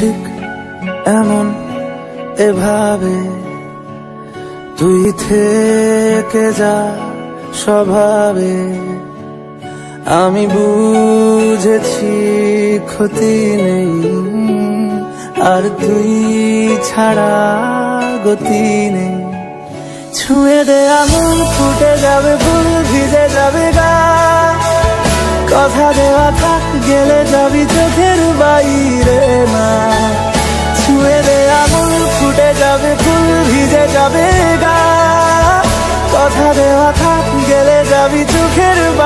ঠিক এমন এভাবে তুই থেকে যা স্বভাবে। আমি বুঝেছি ক্ষতি নেই, আর তুই ছাড়া গতি নেই। ছুঁয়ে দে আমুল ফুটে যাবে ফুল, ভিজে যাবে গা। কথা দেওয়া থাক, গেলে যাবি চোখের বাইরে কথা দেওয়া থাক গেলে যাবি চোখের বাইরে না